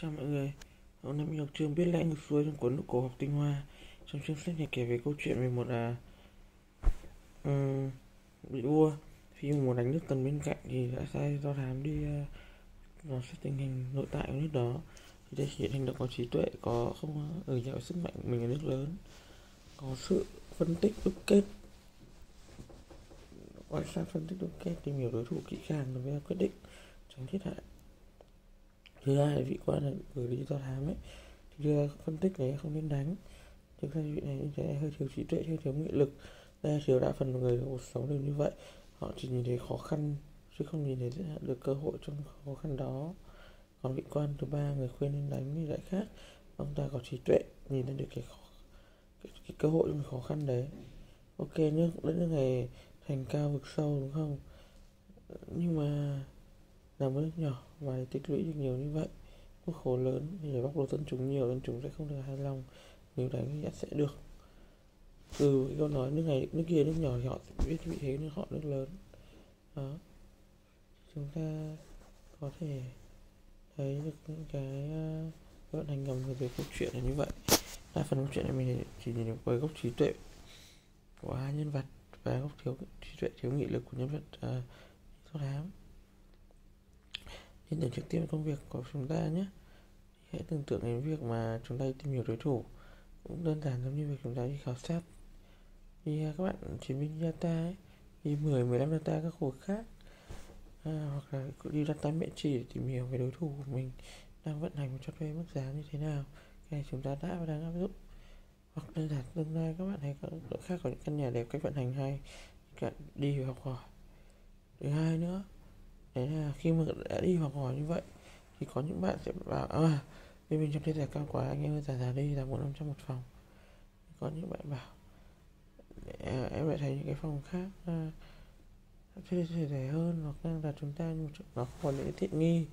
Chào mọi người, hôm nay mình học chương biết lẽ ngược xuôi trong cuốn cổ học tinh hoa. Trong chương sách này kể về câu chuyện về một à, ừ, um, vị vua. Khi muốn đánh nước tần bên cạnh thì đã sai do thám đi uh, dò xét tình hình nội tại của nước đó. Thì đây hiện hành động có trí tuệ, có không à, ở dạo sức mạnh mình ở nước lớn. Có sự phân tích đúc kết. Quan sát phân tích đúc kết tìm hiểu đối thủ kỹ càng và quyết định tránh thiết hại thứ hai là vị quan là gửi đi do thám ấy. Thì đưa phân tích này không nên đánh. Thực ra vị này như thế hơi thiếu trí tuệ hơi thiếu nghị lực. Đa thiếu đa phần người cuộc sống đều như vậy. Họ chỉ nhìn thấy khó khăn chứ không nhìn thấy được cơ hội trong khó khăn đó. Còn vị quan thứ ba người khuyên nên đánh thì lại khác. Ông ta có trí tuệ nhìn thấy được cái, khó, cái, cái cơ hội trong khó khăn đấy. Ok nhưng đất nước này thành cao vực sâu đúng không? Nhưng mà làm một nước nhỏ mà tích lũy được nhiều như vậy quốc khổ lớn thì phải bóc lột dân chúng nhiều dân chúng sẽ không được hài lòng nếu đánh thì sẽ được. Từ câu nói nước này nước kia nước nhỏ thì họ biết vị thế nước họ nước lớn. Đó. Chúng ta có thể thấy được những cái ờ, vận hành ngầm của về câu chuyện là như vậy. Đa phần câu chuyện này mình chỉ nhìn được với góc trí tuệ của hai nhân vật và góc thiếu trí tuệ thiếu nghị lực của nhân vật uh, số 8 Nhìn đến trực tiếp công việc của chúng ta nhé. Hãy tưởng tượng đến việc mà chúng ta tìm hiểu đối thủ. Cũng đơn giản giống như việc chúng ta đi khảo sát. Thì à, các bạn chứng minh data ấy. Đi 10, 15 data các khu khác. À, Hoặc là đi data mẹ chỉ để tìm hiểu về đối thủ của mình Đang vận hành một cho thuê mức giá như thế nào. Cái này chúng ta đã và đang áp dụng. Hoặc đơn giản tương lai các bạn hãy có đội khác có những căn nhà đẹp cách vận hành hay Cả đi học hỏi. Thứ hai nữa đấy là khi mà đã đi học hỏi như vậy thì có những bạn sẽ bảo à bên mình trong thế giải cao quá anh em ơi giả giả đi là một năm trăm một phòng. Có những bạn bảo à, em lại thấy những cái phòng khác ờ, à, thuê thể rẻ hơn hoặc là chúng ta một nó không còn những cái tiện nghi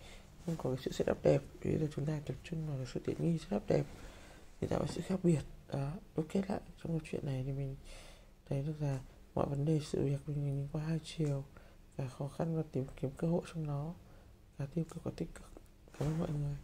không có cái sự setup đẹp. Thì là chúng ta tập trung vào sự tiện nghi setup đẹp thì tạo sự khác biệt. Đó đúc kết lại trong câu chuyện này thì mình thấy được là mọi vấn đề sự việc mình nhìn qua hai chiều cả khó khăn và tìm kiếm cơ hội trong nó. Cả tiêu cực và tích cực. Cảm ơn mọi người.